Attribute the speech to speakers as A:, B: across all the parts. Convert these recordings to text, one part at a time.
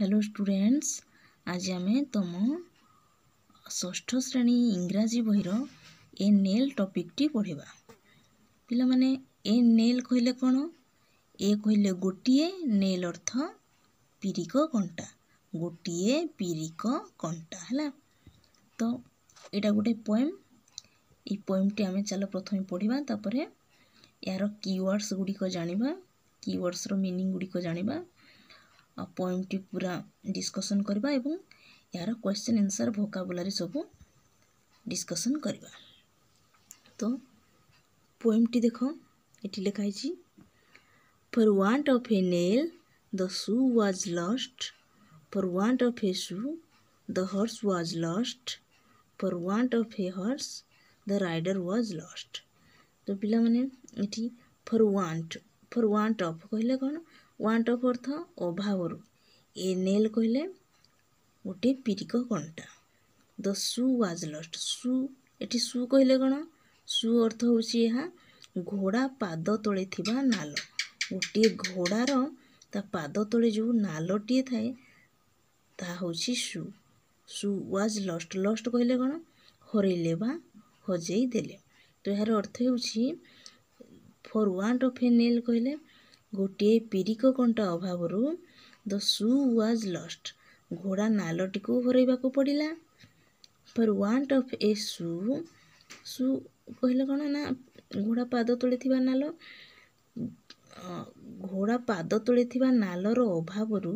A: Hello students ଆଜି ଆମେ ତମ ଷଷ୍ଠ ଶ୍ରେଣୀ ଇଂରାଜୀ ବହିର ଏ ନେଲ୍ ଟପିକ୍ଟି ପଢ଼ିବା ପିଲାମାନେ ଏ ନେଲ୍ କହିଲେ କ'ଣ ଏ କହିଲେ ଗୋଟିଏ ନେଲ୍ ଅର୍ଥ ପିରିକ କଣ୍ଟା ଗୋଟିଏ ପିରିକ କଣ୍ଟା ହେଲା ତ ଏଇଟା ଗୋଟେ ପୋଏମ୍ ଏଇ ପୋଏମ୍ଟି ଆମେ ଚାଲ ପ୍ରଥମେ ପଢ଼ିବା ତାପରେ ଏହାର କିୱାର୍ଡ଼ସ୍ ଗୁଡ଼ିକ ଜାଣିବା କିୱାର୍ଡ଼ସ୍ର ମିନିଂ ଗୁଡ଼ିକ ଜାଣିବା पॉइंट टी पूरा डिस्कसन करवा यार क्वेश्चन आंसर भोकाबुलारी सब डिस्कसन करवा तो पोएम टी देख ये लिखाई for want of a nail the shoe was lost for want of a shoe the horse was lost for want of a horse the rider was lost तो पाने फर व्वांट फर want of कह कौन want ଅର୍ଥ ଅଭାବରୁ ଏ nail କହିଲେ ଗୋଟିଏ ପିରିକ କଣ୍ଟା ଦ shoe was lost ସୁ ଏଠି ସୁ କହିଲେ କ'ଣ ସୁ ଅର୍ଥ ହେଉଛି ଏହା ଘୋଡ଼ା ପାଦ ତଳେ ଥିବା ନାଲ ଗୋଟିଏ ଘୋଡ଼ାର ତା ପାଦ ତଳେ ଯେଉଁ ନାଲଟିଏ ଥାଏ ତାହା ହେଉଛି ସୁ ସୁ ୱାଜ୍ ଲଷ୍ଟ ଲଷ୍ଟ କହିଲେ କ'ଣ ହରେଇଲେ ବା ହଜେଇ ଦେଲେ ତ ଏହାର ଅର୍ଥ ହେଉଛି for want of a nail କହିଲେ गोट पिरिक कन्टा अभावहरू द सु वाज लस्ट घोडा नालटिको हरैवा पड्ला फर वान्ट अफ ए सु सु कहिले कहाँ न घोडा पाद तो नाल घोडापाद तोलिएको नालर अभावहरू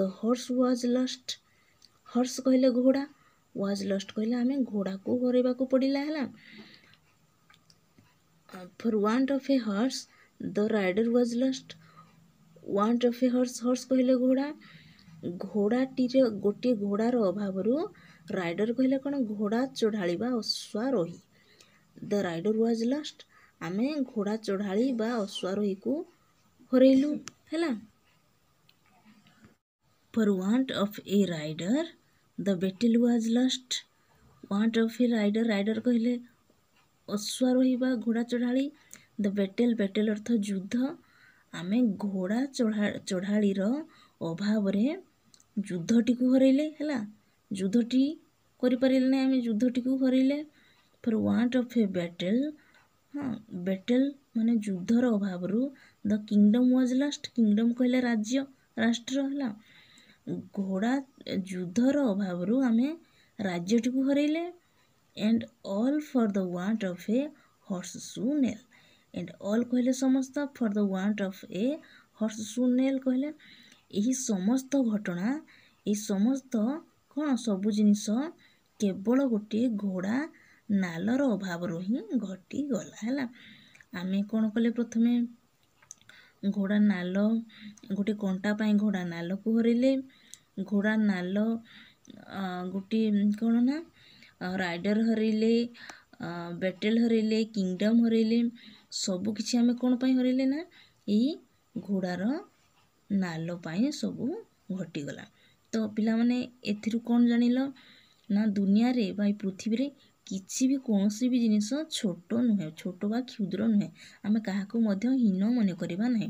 A: the horse was lost horse कहिले घोडा वाज लस् कहिले आम घोडाको हरेवाक पड्ला for want of a horse the rider was lost want trophy horse horse କହିଲେ ଘୋଡ଼ା ଘୋଡ଼ାଟିର ଗୋଟିଏ ଘୋଡ଼ାର ଅଭାବରୁ ରାଇଡ଼ର କହିଲେ କ'ଣ ଘୋଡ଼ା ଚଢ଼ାଳି ବା ଅଶ୍ୱାରୋହୀ ଦ ରାଇଡ଼ର ୱାଜ୍ ଲଷ୍ଟ ଆମେ ଘୋଡ଼ା ଚଢ଼ାଳି ବା ଅଶ୍ୱାରୋହୀକୁ ହରେଇଲୁ ହେଲା for want of a rider the battle was lost want of a rider rider କହିଲେ ଅଶ୍ୱାରୋହୀ ବା ଘୋଡ଼ା ଚଢ଼ାଳି ଦ ବେଟେଲ୍ ବେଟେଲ୍ ଅର୍ଥ ଯୁଦ୍ଧ ଆମେ ଘୋଡ଼ା ଚଢ଼ା ଚଢ଼ାଳୀର ଅଭାବରେ ଯୁଦ୍ଧଟିକୁ ହରାଇଲେ ହେଲା ଯୁଦ୍ଧଟି କରିପାରିଲେ ନାହିଁ ଆମେ ଯୁଦ୍ଧଟିକୁ ହରାଇଲେ for want of a battle ହଁ ବେଟେଲ୍ ମାନେ ଯୁଦ୍ଧର ଅଭାବରୁ the kingdom was lost kingdom କହିଲେ ରାଜ୍ୟ ରାଷ୍ଟ୍ର ହେଲା ଘୋଡ଼ା ଯୁଦ୍ଧର ଅଭାବରୁ ଆମେ ରାଜ୍ୟଟିକୁ ହରାଇଲେ and all for the want of a horse shoe nail and all କହିଲେ ସମସ୍ତ for the want of a horse shoe nail କହିଲେ ଏହି ସମସ୍ତ ଘଟଣା ଏହି ସମସ୍ତ କ'ଣ ସବୁ ଜିନିଷ କେବଳ ଗୋଟିଏ ଘୋଡ଼ା ନାଲର ଅଭାବରୁ ହିଁ ଘଟିଗଲା ହେଲା ଆମେ କ'ଣ କଲେ ପ୍ରଥମେ ଘୋଡ଼ା ନାଲ ଗୋଟିଏ କଣ୍ଟା ପାଇଁ ଘୋଡ଼ା ନାଲକୁ ହରିଲେ ଘୋଡ଼ା ନାଲ ଗୋଟିଏ କ'ଣ ନା ରାଇଡ଼ର ହରିଲେ ବେଟେଲ୍ ହରିଲେ କିଙ୍ଗଡ଼ମ୍ ହରିଲେ ସବୁକିଛି ଆମେ କ'ଣ ପାଇଁ ହରିଲେ ନା ଏଇ ଘୋଡ଼ାର ନାଲ ପାଇଁ ସବୁ ଘଟିଗଲା ତ ପିଲାମାନେ ଏଥିରୁ କ'ଣ ଜାଣିଲ ନା ଦୁନିଆରେ ବା ଏ ପୃଥିବୀରେ କିଛି ବି କୌଣସି ବି ଜିନିଷ ଛୋଟ ନୁହେଁ ଛୋଟ ବା କ୍ଷୁଦ୍ର ନୁହେଁ ଆମେ କାହାକୁ ମଧ୍ୟ ହୀନ ମନେ କରିବା ନାହିଁ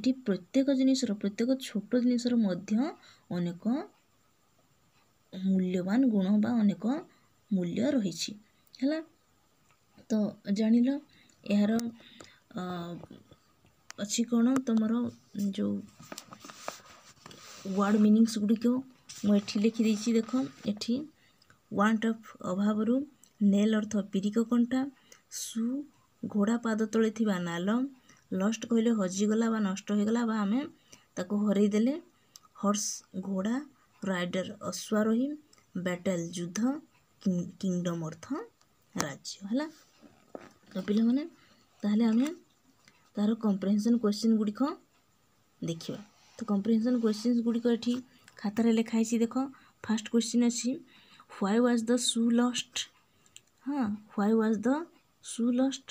A: ଏଠି ପ୍ରତ୍ୟେକ ଜିନିଷର ପ୍ରତ୍ୟେକ ଛୋଟ ଜିନିଷର ମଧ୍ୟ ଅନେକ ମୂଲ୍ୟବାନ ଗୁଣ ବା ଅନେକ ମୂଲ୍ୟ ରହିଛି ହେଲା ତ ଜାଣିଲ ଏହାର ଅଛି କ'ଣ ତୁମର ଯେଉଁ ୱାର୍ଡ଼ ମିନିଂସ୍ ଗୁଡ଼ିକ ମୁଁ ଏଠି ଲେଖିଦେଇଛି ଦେଖ ଏଠି ୱାଣ୍ଟ ଅଫ୍ ଅଭାବରୁ ନେଲ୍ ଅର୍ଥ ପିରିକ କଣ୍ଟା ସୁ ଘୋଡ଼ା ପାଦ ତଳେ ଥିବା ନାଲ ଲଷ୍ଟ କହିଲେ ହଜିଗଲା ବା ନଷ୍ଟ ହୋଇଗଲା ବା ଆମେ ତାକୁ ହରେଇଦେଲେ ହର୍ସ ଘୋଡ଼ା ରାଇଡ଼ର ଅଶ୍ୱାରୋହୀ ବ୍ୟାଟେଲ୍ ଯୁଦ୍ଧ କିଙ୍ଗଡ଼ମ୍ ଅର୍ଥ ରାଜ୍ୟ ହେଲା ତ ପିଲାମାନେ ତାହେଲେ ଆମେ ତାହାର କମ୍ପ୍ରେହେନ୍ସନ୍ କ୍ୱେଶ୍ଚିନ୍ ଗୁଡ଼ିକ ଦେଖିବା ତ କମ୍ପ୍ରେହେନ୍ସନ୍ କ୍ୱେଶ୍ଚିନ୍ ଗୁଡ଼ିକ ଏଠି ଖାତାରେ ଲେଖା ହେଇଛି ଦେଖ ଫାର୍ଷ୍ଟ କ୍ୱେଶ୍ଚିନ୍ ଅଛି why was the shoe lost ହଁ why was the shoe lost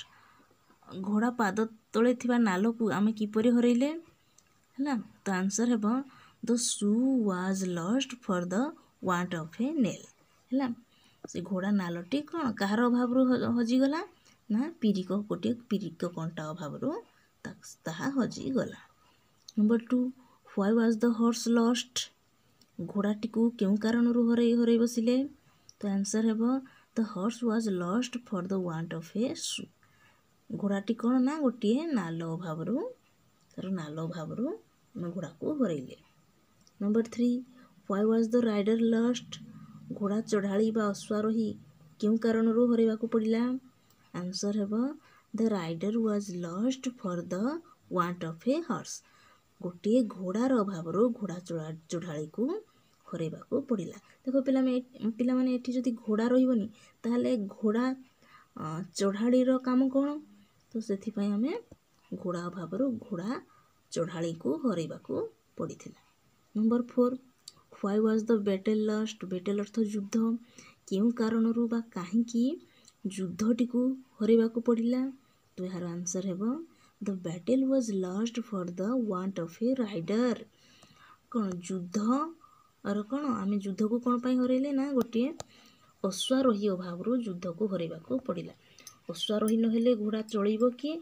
A: ଘୋଡ଼ା ପାଦ ତଳେ ଥିବା ନାଲକୁ ଆମେ କିପରି ହରାଇଲେ ହେଲା ତ ଆନ୍ସର୍ ହେବ the shoe was lost for the want of a nail ହେଲା ସେ ଘୋଡ଼ା ନାଲଟି କ'ଣ କାହାର ଅଭାବରୁ ହଜିଗଲା ନା ପିରିକ ଗୋଟିଏ ପିରିକ କଣ୍ଟା ଅଭାବରୁ ତାହା ହଜିଗଲା number two why was the horse lost ଘୋଡ଼ାଟିକୁ କେଉଁ କାରଣରୁ ହରେଇ ହରେଇ ବସିଲେ ତ ଆନ୍ସର ହେବ the horse was lost for the want of a shoe ଘୋଡ଼ାଟି କ'ଣ ନା ଗୋଟିଏ ନାଲ ଅଭାବରୁ ତା'ର ନାଲ ଅଭାବରୁ ଆମେ ଘୋଡ଼ାକୁ ହରେଇଲେ number three why was the rider lost ଘୋଡ଼ା ଚଢ଼ାଳି ବା ଅଶ୍ୱାରୋହୀ କେଉଁ କାରଣରୁ ହରେଇବାକୁ ପଡ଼ିଲା ଆନ୍ସର୍ ହେବ the rider was lost for the want of a horse ଗୋଟିଏ ଘୋଡ଼ାର ଅଭାବରୁ ଘୋଡ଼ା ଚଢ଼ାଳିକୁ ହରେଇବାକୁ ପଡ଼ିଲା ଦେଖ ପିଲାମାନେ ପିଲାମାନେ ଏଠି ଯଦି ଘୋଡ଼ା ରହିବନି ତାହେଲେ ଘୋଡ଼ା ଚଢ଼ାଳିର କାମ କ'ଣ ତ ସେଥିପାଇଁ ଆମେ ଘୋଡ଼ା ଅଭାବରୁ ଘୋଡ଼ା ଚଢ଼ାଳିକୁ ହରେଇବାକୁ ପଡ଼ିଥିଲା number four why was the battle lost battle ଅର୍ଥ ଯୁଦ୍ଧ କେଉଁ କାରଣରୁ ବା କାହିଁକି ଯୁଦ୍ଧଟିକୁ ହରେଇବାକୁ ପଡ଼ିଲା ତ ଏହାର ଆନ୍ସର୍ ହେବ the battle was lost for the want of a rider କ'ଣ ଯୁଦ୍ଧର କ'ଣ ଆମେ ଯୁଦ୍ଧକୁ କ'ଣ ପାଇଁ ହରେଇଲେ ନା ଗୋଟିଏ ଅଶ୍ୱାରୋହୀ ଅଭାବରୁ ଯୁଦ୍ଧକୁ ହରେଇବାକୁ ପଡ଼ିଲା ଅଶ୍ୱାରୋହୀ ନହେଲେ ଘୋଡ଼ା ଚଳେଇବ କିଏ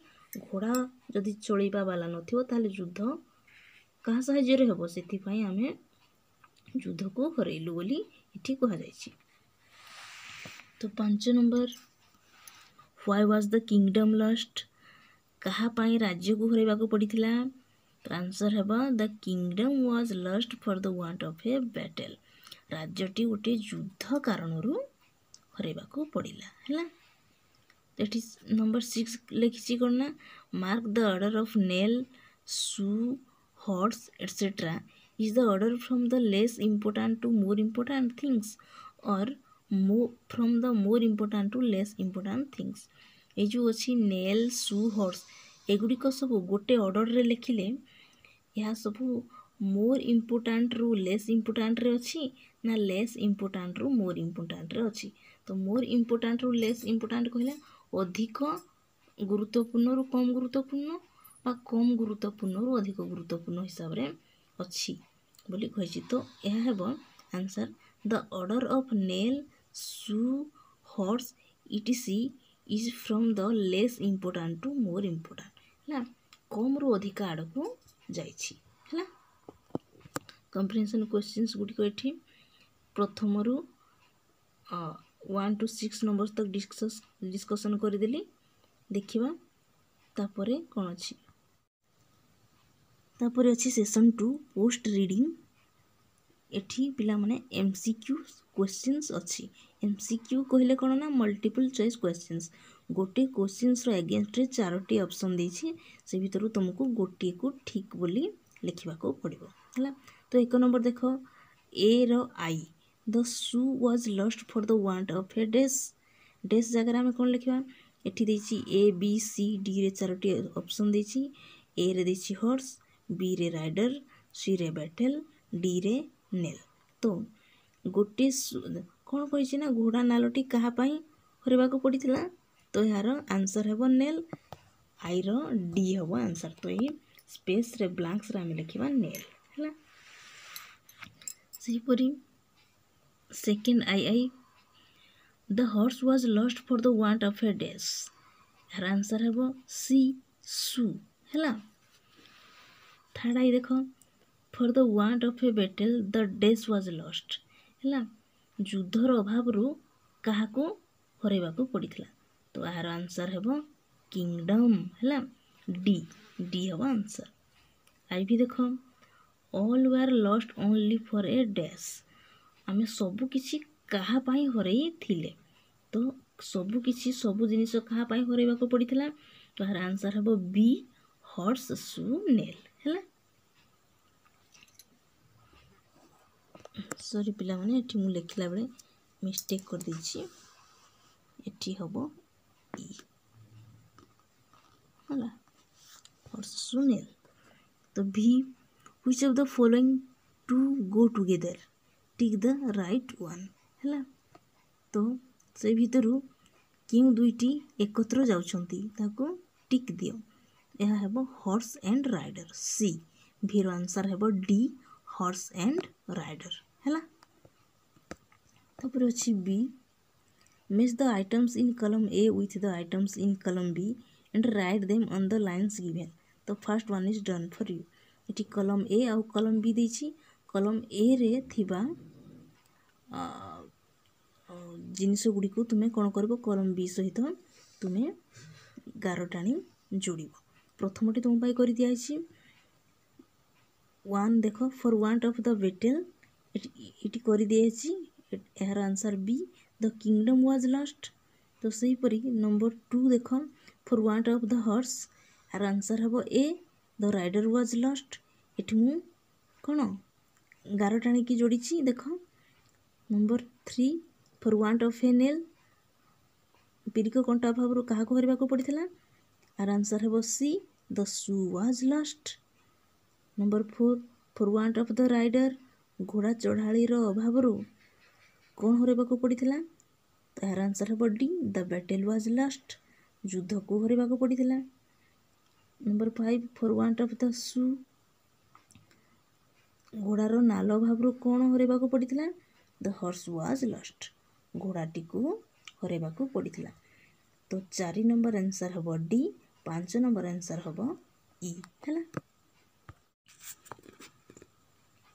A: ଘୋଡ଼ା ଯଦି ଚଳେଇବା ବାଲା ନଥିବ ତାହେଲେ ଯୁଦ୍ଧ କାହା ସାହାଯ୍ୟରେ ହେବ ସେଥିପାଇଁ ଆମେ ଯୁଦ୍ଧକୁ ହରେଇଲୁ ବୋଲି ଏଠି କୁହାଯାଇଛି ତ ପାଞ୍ଚ number why was the kingdom lost क्या राज्य को हरवाक पड़ता आंसर है the kingdom was lost for the want of a battle राज्यटी गोटे युद्ध कारण हरवाक पड़ा है नंबर सिक्स लिखी कौन ना mark the order of nail shoe horse etcetera is the order from the less important to more important things और more from the more important to less important things এই ଯେଉଁ ଅଛି ନେଲ୍ ସୁ ହର୍ସ ଏଗୁଡ଼ିକ ସବୁ ଗୋଟେ ଅର୍ଡ଼ରରେ ଲେଖିଲେ ଏହା ସବୁ ମୋର୍ ଇମ୍ପୋର୍ଟାଣ୍ଟରୁ ଲେସ୍ ଇମ୍ପୋର୍ଟାଣ୍ଟରେ ଅଛି ନା ଲେସ୍ ଇମ୍ପୋର୍ଟାଣ୍ଟରୁ ମୋର୍ ଇମ୍ପୋର୍ଟାଣ୍ଟରେ ଅଛି ତ ମୋର୍ ଇମ୍ପୋର୍ଟାଣ୍ଟରୁ ଲେସ୍ ଇମ୍ପୋର୍ଟାଣ୍ଟ କହିଲେ ଅଧିକ ଗୁରୁତ୍ୱପୂର୍ଣ୍ଣରୁ କମ୍ ଗୁରୁତ୍ୱପୂର୍ଣ୍ଣ ବା କମ୍ ଗୁରୁତ୍ୱପୂର୍ଣ୍ଣରୁ ଅଧିକ ଗୁରୁତ୍ୱପୂର୍ଣ୍ଣ ହିସାବରେ ଅଛି ବୋଲି କହିଛି ତ ଏହା ହେବ answer the order of nail shoe horse horse C is from the less important to more important ହେଲା କମ୍ରୁ ଅଧିକା ଆଡ଼କୁ ଯାଇଛି ହେଲା କମ୍ପ୍ରିହେନ୍ସନ୍ କ୍ୱେଶ୍ଚିନ୍ସ ଗୁଡ଼ିକ ଏଠି ପ୍ରଥମରୁ ୱାନ୍ ଟୁ ସିକ୍ସ ନମ୍ବର୍ସ ତ ଡିସ୍କସ ଡିସ୍କସନ୍ କରିଦେଲି ଦେଖିବା ତାପରେ କ'ଣ ଅଛି ତାପରେ ଅଛି ସେସନ୍ ଟୁ ପୋଷ୍ଟ ରିଡ଼ିଙ୍ଗ ଏଠି ପିଲାମାନେ ଏମ୍ ସି କ୍ୟୁ କୋଶ୍ଚିନ୍ସ ଅଛି ଏମ୍ ସି କ୍ୟୁ କହିଲେ କ'ଣ ନା ମଲ୍ଟିପୁଲ୍ ଚଏସ୍ କୋଶ୍ଚିନ୍ସ ଗୋଟେ କୋଶ୍ଚିନ୍ସର ଏଗେନଷ୍ଟରେ ଚାରୋଟି ଅପସନ୍ ଦେଇଛି ସେ ଭିତରୁ ତୁମକୁ ଗୋଟିଏକୁ ଠିକ୍ ବୋଲି ଲେଖିବାକୁ ପଡ଼ିବ ହେଲା ତ ଏକ ନମ୍ବର ଦେଖ ଏର I the shoe was lost for the want of a dash dash ଜାଗାରେ ଆମେ କ'ଣ ଲେଖିବା ଏଠି ଦେଇଛି ଏ ବି ସି ଡିରେ ଚାରୋଟି ଅପସନ୍ ଦେଇଛି ଏରେ ଦେଇଛି ହର୍ସ ବିରେ ରାଇଡ଼ର ସିରେ ବ୍ୟାଟେଲ ଡିରେ ନେଲା ତ ଗୋଟିଏ କ'ଣ କହିଛି ନା ଘୋଡ଼ା ନାଲଟି କାହା ପାଇଁ କରିବାକୁ ପଡ଼ିଥିଲା ତ ଏହାର ଆନ୍ସର୍ ହେବ ନେଲ୍ ଆଇର ଡି ହେବ ଆନ୍ସର୍ ତ ଏହି ସ୍ପେସ୍ରେ ବ୍ଲାଙ୍କ୍ସରେ ଆମେ ଲେଖିବା ନେଲ୍ ହେଲା ସେହିପରି second I I the horse was lost for the want of a ଡେସ୍ ଏହାର ଆନ୍ସର୍ ହେବ ସି ସୁ ହେଲା ଥାର୍ଡ଼ ଆଇ ଦେଖ for the want of a battle the day was lost है युद्धर अभाव क्या हरवाक पड़ता तो यार आंसर हम किंगडम है डी डी हम आंसर आई भी देख all war lost only for a dash आम सबकि हर तो सबकि सब जिन क्या हरवाक पड़ता तो यार आंसर हम बी हर्स सु है ସରି ପିଲାମାନେ ଏଠି ମୁଁ ଲେଖିଲା ବେଳେ ମିଷ୍ଟେକ୍ କରିଦେଇଛି ଏଠି ହେବ ଇ ହେଲା ସୁନେଲ ତ ଭି which of the following two go together tick the right one ହେଲା ତ ସେ ଭିତରୁ କେଉଁ ଦୁଇଟି ଏକତ୍ର ଯାଉଛନ୍ତି ତାକୁ ଟିକ୍ ଦିଅ ଏହା ହେବ ହର୍ସ ଆଣ୍ଡ ରାଇଡ଼ର ସି ଭିର ଆନ୍ସର୍ ହେବ ଡି ହର୍ସ ଆଣ୍ଡ ରାଇଡ଼ର ହେଲା ତାପରେ ଅଛି B match the items in column A with the items in column B and write them on the lines given ତ first one is done for you ଏଠି column ଏ ଆଉ କଲମ୍ ବି ଦେଇଛି କଲମ୍ ଏରେ ଥିବା ଜିନିଷ ଗୁଡ଼ିକୁ ତୁମେ କ'ଣ କରିବ କଲମ୍ ବି ସହିତ ତୁମେ ଗାର ଟାଣି ଯୋଡ଼ିବ ପ୍ରଥମଟି ତୁମ ପାଇଁ କରିଦିଆହେଇଛି ୱାନ୍ ଦେଖ for want of the battle এটি করে দিয়েছি এর answer B the kingdom was lost তো সেইপরি নম্বর টু দেখ for want of the horse R answer হব এ দ রাইডর ওয়াজ লস্ট এটি মু কোণ ଗାର ଟାଣିକି ଯୋଡ଼ିଛି ଦେଖ number three for want of a nail ପିରିକ କଣ୍ଟା ଅଭାବରୁ କାହାକୁ ହରିବାକୁ ପଡ଼ିଥିଲା ଆର ଆନ୍ସର୍ ହେବ C the shoe was lost number four for want of the rider ଘୋଡ଼ା ଚଢ଼ାଳିର ଅଭାବରୁ କ'ଣ ହରାଇବାକୁ ପଡ଼ିଥିଲା ତାହାର ଆନ୍ସର ହେବ D the battle was lost ଯୁଦ୍ଧକୁ ହରାଇବାକୁ ପଡ଼ିଥିଲା number five for want of the shoe ଘୋଡ଼ାର ନାଲ ଅଭାବରୁ କ'ଣ ହରାଇବାକୁ ପଡ଼ିଥିଲା ଦ ହର୍ସ ୱାଜ୍ ଲଷ୍ଟ ଘୋଡ଼ାଟିକୁ ହରାଇବାକୁ ପଡ଼ିଥିଲା ତ ଚାରି ନମ୍ବର ଆନ୍ସର ହେବ ଡି ପାଞ୍ଚ ନମ୍ବର ଆନ୍ସର ହେବ ଇ ହେଲା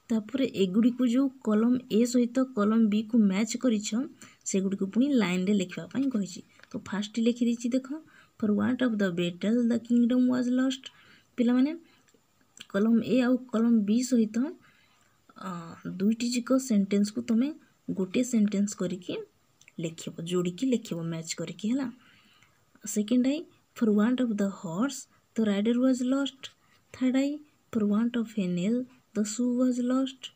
A: तापर एगुड़ी को जो कलम ए सहित कलम बी को मैच करगुड़ को पुणी लाइन में लिखापी कही तो फास्ट लिखिदी देख for want of the battle the kingdom was lost पे कलम ए आउ कलम बी सहित दुईट जाक सेन्टेन्स को तुम्हें गोटे सेन्टेन्स करखब जोड़ी लिखे मैच करा second I for want of the horse the rider was lost third I for want of a nail The shoe was lost.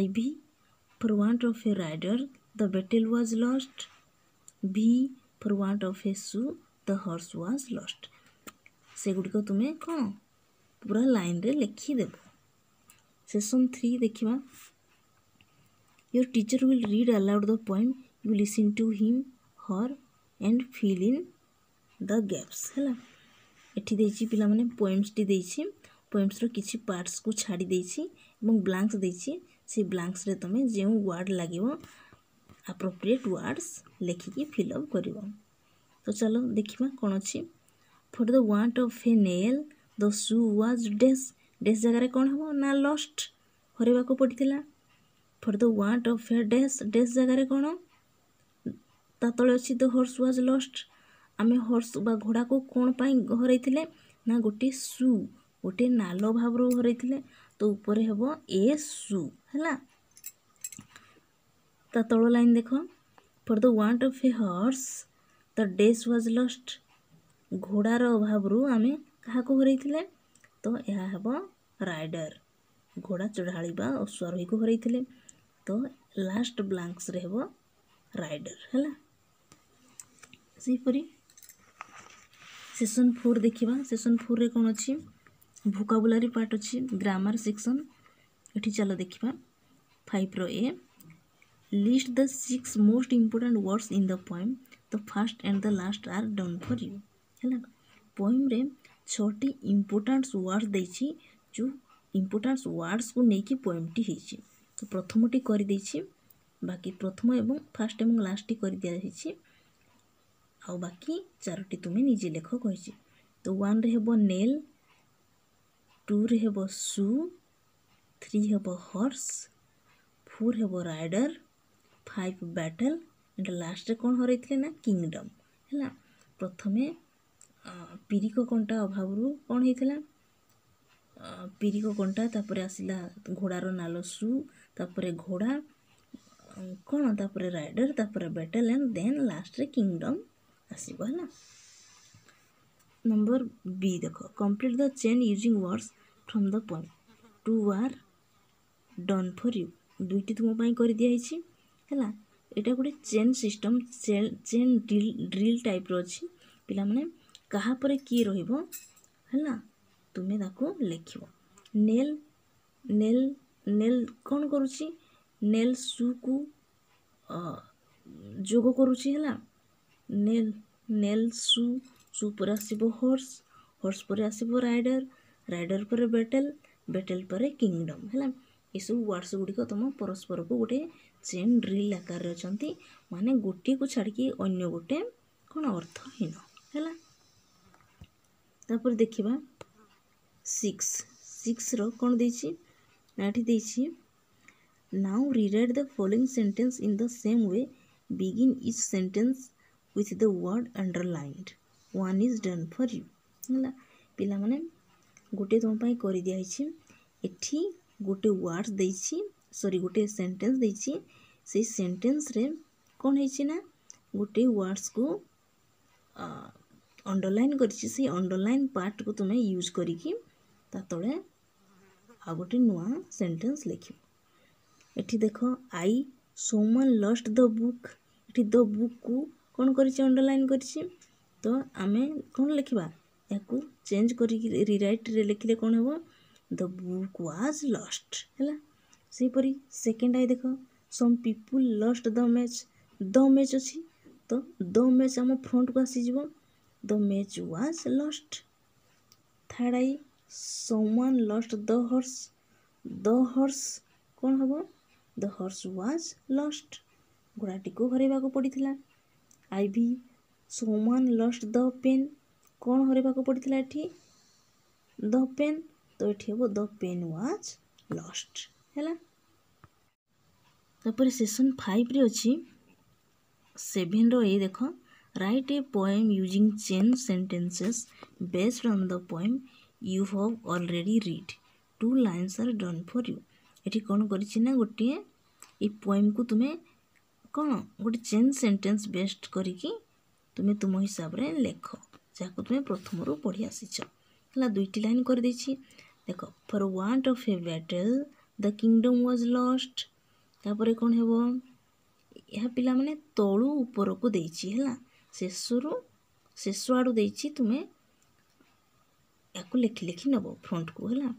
A: IV. For want of a rider, the battle was lost. V. For want of a shoe, the horse was lost. ସେଗୁଡ଼ିକ ତୁମେ କ'ଣ ପୁରା ଲାଇନ୍ରେ ଲେଖିଦେବ session three ଦେଖିବା your teacher will read aloud the poem you listen to him her and fill in the gaps ହେଲା ଏଠି ଦେଇଛି ପିଲାମାନେ ପୋଏମ୍ସଟି ଦେଇଛି ପୋଏମ୍ସର କିଛି ପାର୍ଟସକୁ ଛାଡ଼ି ଦେଇଛି ଏବଂ ବ୍ଲାଙ୍କ୍ସ ଦେଇଛି ସେ ବ୍ଲାଙ୍କ୍ସରେ ତୁମେ ଯେଉଁ ୱାର୍ଡ଼ ଲାଗିବ ଆପ୍ରୋପ୍ରିଏଟ୍ ୱାର୍ଡ଼ସ୍ ଲେଖିକି ଫିଲ୍ଅପ୍ କରିବ ତ ଚାଲ ଦେଖିବା କ'ଣ ଅଛି for the want of a nail the shoe was dash ଡେସ୍ ଜାଗାରେ କ'ଣ ହେବ ନା ଲଷ୍ଟ ହରେଇବାକୁ ପଡ଼ିଥିଲା for the want of a dash dash ଜାଗାରେ କ'ଣ ତା ତଳେ ଅଛି ଦ ହର୍ସ ୱାଜ୍ ଲଷ୍ଟ ଆମେ ହର୍ସ ବା ଘୋଡ଼ାକୁ କ'ଣ ପାଇଁ ହରେଇଥିଲେ ନା ଗୋଟିଏ ସୁ गोटे नाल भाव हर तो उपरे हम ए सु है तल लाइन देख for the want of a horse the days was lost घोड़ार अभाव आम क्या हरई तो यह हम रईडर घोड़ा चढ़ा अश्वारोही को हर तो लास्ट ब्लांक्स हम रईडर है सेसन फोर देखा सेसन फोर रे कौन अच्छी ଭୋକାବୁଲାରୀ ପାର୍ଟ ଅଛି ଗ୍ରାମାର ସେକ୍ସନ୍ ଏଠି ଚାଲ ଦେଖିବା ଫାଇଭ୍ର A list the six most important words in the poem the first and the last are done for you ହେଲା ପଏମ୍ରେ ଛଅଟି ଇମ୍ପୋର୍ଟାଣ୍ଟସ୍ ୱାର୍ଡ଼ସ୍ ଦେଇଛି ଯେଉଁ ଇମ୍ପୋର୍ଟାଣ୍ଟସ୍ ୱାର୍ଡ଼ସ୍କୁ ନେଇକି ପଏମ୍ଟି ହେଇଛି ତ ପ୍ରଥମଟି କରିଦେଇଛି ବାକି ପ୍ରଥମ ଏବଂ ଫାର୍ଷ୍ଟ ଏବଂ ଲାଷ୍ଟଟି କରିଦିଆଯାଇଛି ଆଉ ବାକି ଚାରୋଟି ତୁମେ ନିଜେ ଲେଖ କହିଛି ତ ୱାନ୍ରେ ହେବ ନେଲ୍ टूर हेब सु थ्री हेब हर्स फोर हेब rider five battle and last कौन हरइले ना किंगडम है प्रथम पीरिक कंटा अभाव कौन होता पीरिक कंटा तापर आसला घोड़ार ନାଲ ସୁ ତାପରେ ଘୋଡ଼ା କ'ଣ ତାପରେ ରାଇଡ଼ର बैटल एंड ଦେନ୍ ଲାଷ୍ଟରେ କିଙ୍ଗଡ଼ମ୍ ଆସିବ ହେଲା নম্বর বি দেখো complete the chain using words from the poem two are done for you দুইটি তুম পাই করে দিয়েছি ହେଲା ଏଇଟା ଗୋଟେ chain system chain drill drill ଟାଇପ୍ର ଅଛି ପିଲାମାନେ କାହା ପରେ କିଏ ରହିବ ହେଲା ତୁମେ ତାକୁ ଲେଖିବ ନେଲ୍ ନେଲ୍ ନେଲ୍ କ'ଣ କରୁଛି ନେଲ୍ ସୁକୁ ଯୋଗ କରୁଛି ହେଲା ନେଲ୍ ନେଲ୍ ସୁ सु पर आसो हर्स हर्स पर आसो रईडर रईडर पर बेटल बेटल पर किंगडम है यह सब वार्डस गुड़िक तुम तो परस्पर को गोटे चेन रिल आकार मान गोटे को छाड़ी अगर गोटे कौन अर्थहीन है देखा सिक्स सिक्स रण दे now rewrite the following sentence in the same way begin each sentence with the word underlined one is done for you ହେଲା ପିଲାମାନେ ଗୋଟେ ତୁମ ପାଇଁ କରିଦିଆହେଇଛି ଏଠି ଗୋଟେ ୱାର୍ଡ଼ ଦେଇଛି ସରି ଗୋଟେ ସେଣ୍ଟେନ୍ସ ଦେଇଛି ସେଇ ସେଣ୍ଟେନ୍ସରେ କ'ଣ ହେଇଛି ନା ଗୋଟେ ୱାର୍ଡ଼ସକୁ ଅଣ୍ଡରଲାଇନ୍ କରିଛି ସେଇ ଅଣ୍ଡରଲାଇନ୍ ପାର୍ଟକୁ ତୁମେ ୟୁଜ୍ କରିକି ତା ତଳେ ଆଉ ଗୋଟେ ନୂଆ ସେଣ୍ଟେନ୍ସ ଲେଖିବ ଏଠି ଦେଖ ଆଇ ସୋମନ୍ ଲଷ୍ଟ ଦ ବୁକ୍ ଏଠି ଦ ବୁକ୍କୁ କ'ଣ କରିଛି ଅଣ୍ଡରଲାଇନ୍ କରିଛି ତ ଆମେ କ'ଣ ଲେଖିବା ଏହାକୁ ଚେଞ୍ଜ କରିକି ରିରାଇଟ୍ରେ ଲେଖିଲେ କ'ଣ ହେବ ଦ ବୁକ୍ ୱାଜ୍ ଲଷ୍ଟ ହେଲା ସେହିପରି ସେକେଣ୍ଡ ଆଇ ଦେଖ some people lost the match the match ଅଛି ତ ଦ ମ୍ୟାଚ୍ ଆମ ଫ୍ରଣ୍ଟକୁ ଆସିଯିବ the match was lost third I ସମାନ lost the horse the horse କ'ଣ ହେବ ଦ ହର୍ସ ୱାଜ୍ ଲଷ୍ଟ ଘୋଡ଼ାଟିକୁ ହରାଇବାକୁ ପଡ଼ିଥିଲା ଆଇ ଭି ସୋମାନ ଲଷ୍ଟ ଦ ପେନ୍ କ'ଣ ହରେଇବାକୁ ପଡ଼ିଥିଲା ଏଠି ଦ ପେନ୍ ତ ଏଠି ହେବ ଦ ପେନ୍ ୱାଜ୍ ଲଷ୍ଟ ହେଲା ତାପରେ ସେସନ୍ ଫାଇଭରେ ଅଛି ସେଭେନ୍ର ଏ ଦେଖ write a poem using chain sentences based on the poem you have already read two lines are done for you ଏଠି କ'ଣ କରିଛି ନା ଗୋଟିଏ ଏଇ ପଏମ୍କୁ ତୁମେ କ'ଣ ଗୋଟେ ଚେନ୍ ସେଣ୍ଟେନ୍ସ ବେଷ୍ଟ କରିକି तुम तुम हिसाब से लेख जहाँ तुम प्रथम रू पढ़ी आसीच है दुईट लाइन कर देख for want of a battle the kingdom was lost तापर कौन हे यह पाने तलूपर को देर शेष आड़ तुम्हें या लिख लिखि नब फ्रंट को है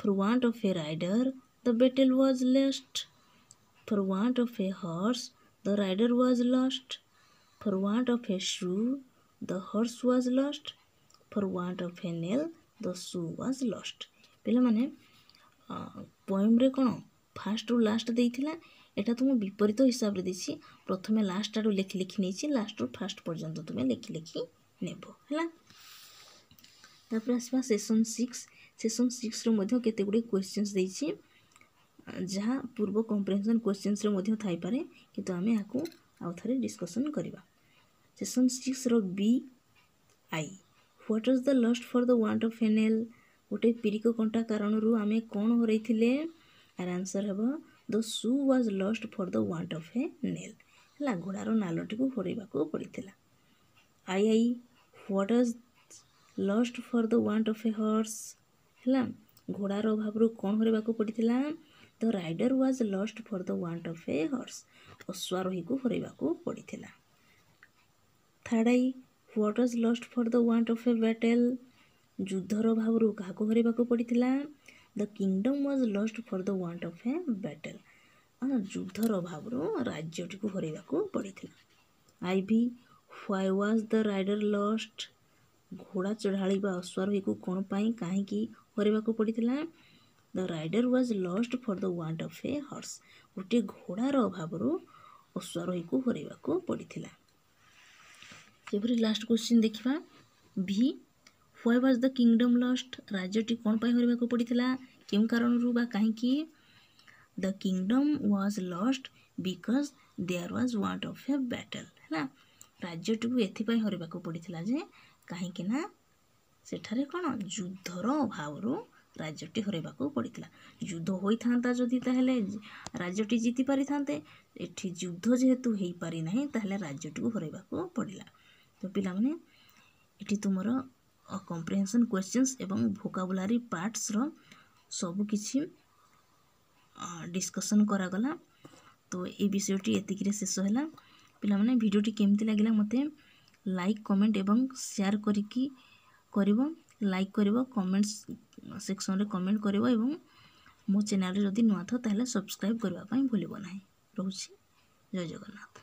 A: for want of a rider the battle was lost for want of a horse the rider was lost For want of a shoe, the horse was lost. For want of a nail, the shoe was lost. ପିଲାମାନେ ପୋଏମ୍ରେ କ'ଣ ଫାଷ୍ଟରୁ last ଦେଇଥିଲା ଏଇଟା ତୁମ ବିପରୀତ ହିସାବରେ ଦେଇଛି ପ୍ରଥମେ ଲାଷ୍ଟଟାରୁ ଲେଖି ଲେଖି ନେଇଛି ଲାଷ୍ଟରୁ ଫାଷ୍ଟ ପର୍ଯ୍ୟନ୍ତ ତୁମେ ଲେଖି ଲେଖି ନେବ ହେଲା ତାପରେ ଆସିବା ସେସନ୍ ସିକ୍ସ ସେସନ୍ ସିକ୍ସରେ ମଧ୍ୟ କେତେ ଗୁଡ଼ିଏ କ୍ୱେଶ୍ଚିନ୍ସ ଦେଇଛି ଯାହା ପୂର୍ବ କମ୍ପ୍ରେନ୍ସନ୍ କ୍ୱେଶ୍ଚିନ୍ସରେ ମଧ୍ୟ ଥାଇପାରେ କିନ୍ତୁ ଆମେ ଏହାକୁ ଆଉ ଥରେ ଡିସ୍କସନ୍ କରିବା Section 6 row B I. What was the lost for the want of phenol? ଗୋଟେ ପିରିକ କଣ୍ଟା କାରଣରୁ ଆମେ କ'ଣ ହରାଇଥିଲେ ଆର ଆନ୍ସର୍ ହେବ the shoe was lost for the want of a nail ହେଲା ଘୋଡ଼ାର ନାଲଟିକୁ ହରାଇବାକୁ ପଡ଼ିଥିଲା I I what was lost for the want of a horse ହେଲା ଘୋଡ଼ାର ଅଭାବରୁ କ'ଣ ହରାଇବାକୁ ପଡ଼ିଥିଲା the rider was lost for the want of a horse ଅଶ୍ୱାରୋହୀକୁ ହରାଇବାକୁ ପଡ଼ିଥିଲା third I what was lost for the want of a battle ଯୁଦ୍ଧର ଅଭାବରୁ କାହାକୁ ହରାଇବାକୁ ପଡ଼ିଥିଲା the kingdom was lost for the want of a battle ଯୁଦ୍ଧର ଅଭାବରୁ ରାଜ୍ୟଟିକୁ ହରାଇବାକୁ ପଡ଼ିଥିଲା I V why was the rider lost ଘୋଡ଼ା ଚଢ଼ାଳି ବା ଅଶ୍ୱାରୋହୀକୁ କ'ଣ ପାଇଁ କାହିଁକି ହରାଇବାକୁ ପଡ଼ିଥିଲା the rider was lost for the want of a horse ଗୋଟିଏ ଘୋଡ଼ାର ଅଭାବରୁ ଅଶ୍ୱାରୋହୀକୁ ହରାଇବାକୁ ପଡ଼ିଥିଲା ସେଭଳି ଲାଷ୍ଟ କ୍ୱେଶ୍ଚିନ୍ ଦେଖିବା V why was the kingdom lost ରାଜ୍ୟଟି କ'ଣ ପାଇଁ ହରିବାକୁ ପଡ଼ିଥିଲା କେଉଁ କାରଣରୁ ବା କାହିଁକି the kingdom was lost because there was want of a battle ହେଲା ରାଜ୍ୟଟିକୁ ଏଥିପାଇଁ ହରିବାକୁ ପଡ଼ିଥିଲା ଯେ କାହିଁକି ନା ସେଠାରେ କ'ଣ ଯୁଦ୍ଧର ଅଭାବରୁ ରାଜ୍ୟଟି ହରାଇବାକୁ ପଡ଼ିଥିଲା ଯୁଦ୍ଧ ହୋଇଥାନ୍ତା ଯଦି ତାହେଲେ ରାଜ୍ୟଟି ଜିତି ପାରିଥାନ୍ତେ ଏଠି ଯୁଦ୍ଧ ଯେହେତୁ ହୋଇପାରିନାହିଁ ତାହେଲେ ରାଜ୍ୟଟିକୁ ହରାଇବାକୁ ପଡ଼ିଲା ତ ପିଲାମାନେ ଏଠି ତୁମର କମ୍ପ୍ରିହେନ୍ସନ୍ କ୍ୱେଶ୍ଚିନ୍ସ ଏବଂ ଭୋକାବୁଲାରୀ ପାର୍ଟସର ସବୁକିଛି ଡିସ୍କସନ୍ କରାଗଲା ତ ଏଇ ବିଷୟଟି ଏତିକିରେ ଶେଷ ହେଲା ପିଲାମାନେ ଭିଡ଼ିଓଟି କେମିତି ଲାଗିଲା ମୋତେ ଲାଇକ୍ କମେଣ୍ଟ ଏବଂ ସେୟାର କରିକି କରିବ ଲାଇକ୍ କରିବ କମେଣ୍ଟ ସେକ୍ସନରେ କମେଣ୍ଟ କରିବ ଏବଂ ମୋ ଚ୍ୟାନେଲରେ ଯଦି ନୂଆ ଥାଅ ତାହେଲେ ସବସ୍କ୍ରାଇବ୍ କରିବା ପାଇଁ ଭୁଲିବ ନାହିଁ ରହୁଛି ଜୟ ଜଗନ୍ନାଥ